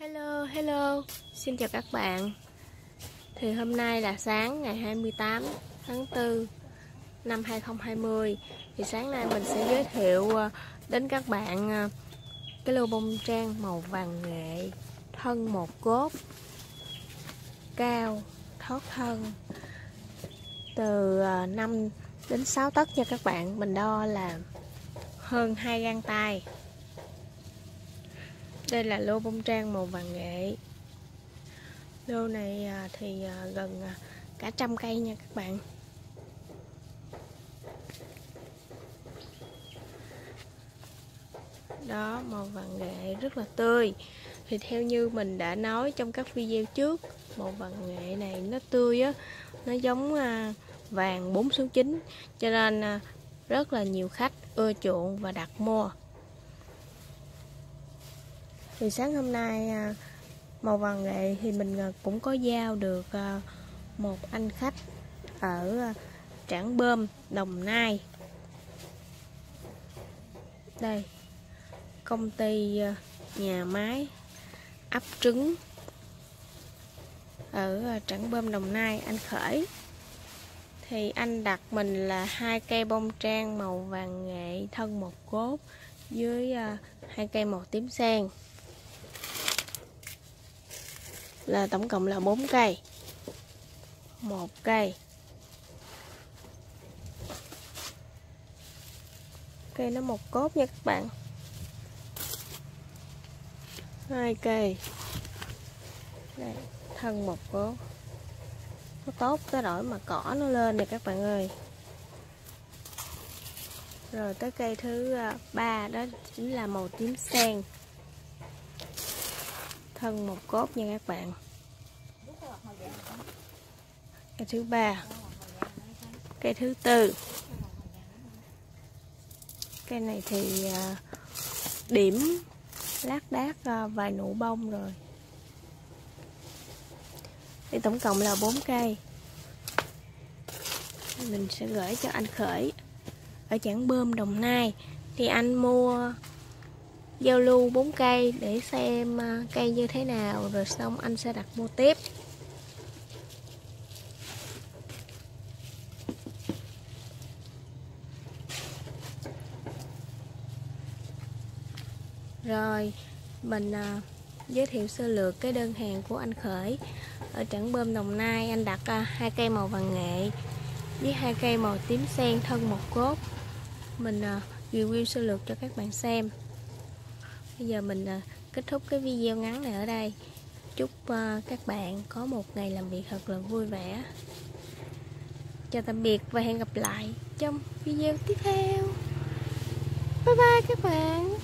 Hello, hello, xin chào các bạn. Thì hôm nay là sáng ngày 28 tháng 4 năm 2020 Thì sáng nay mình sẽ giới thiệu ờ, đến các bạn ờ, cái lô bông trang màu vàng nghệ Thân một cốt Cao, thoát thân Từ ờ, 5 đến 6 tấc nha các bạn. Mình đo là hơn 2 gang tay đây là lô bông trang màu vàng nghệ. Lô này à, thì à, gần à, cả trăm cây nha các bạn. Đó, màu vàng nghệ rất là tươi. Thì theo như mình đã nói trong các video trước, màu vàng nghệ này nó tươi á, nó giống vàng 4 số 9 cho nên rất là nhiều khách ưa chuộng và đặt mua thì sáng hôm nay à, màu vàng nghệ thì mình à, cũng có giao được à, một anh khách ở Trảng Bơm, Đồng Nai. Đây công ty nhà máy ấp trứng ở Trảng Bơm Đồng Nai anh Khởi. Thì anh đặt mình là hai cây bông trang màu vàng nghệ thân một cốt dưới hai cây màu tím sen là tổng cộng là 4 cây. Một cây. Cây nó một cốt nha các bạn. Hai cây. Đây, thân một cốt. Nó tốt tới đổi mà cỏ nó lên nè các bạn ơi. Rồi tới cây thứ à, ba đó chính là màu tím sen thân một cốt nha các bạn. Cây thứ ba. Cây thứ tư. Cây này thì à, điểm lác đác à, vài nụ bông rồi. Thì tổng cộng là 4 cây. Mình sẽ gửi cho anh khởi. Ở chảng bơm đồng nai. Thì anh mua giao lưu 4 cây để xem à, cây như thế nào rồi xong anh sẽ đặt mua tiếp. Rồi mình à, giới thiệu sơ lược cái đơn hàng của anh khởi. Ở trảng bơm đồng nai anh đặt à, hai cây màu vàng nghệ với hai cây màu tím sen thân một cốt. Mình à, review sơ lược cho các bạn xem bây giờ mình à, kết thúc cái video ngắn này ở đây. Chúc à, các bạn có một ngày làm việc thật là vui vẻ. Chào tạm biệt và hẹn gặp lại trong video tiếp theo. Bye bye các bạn.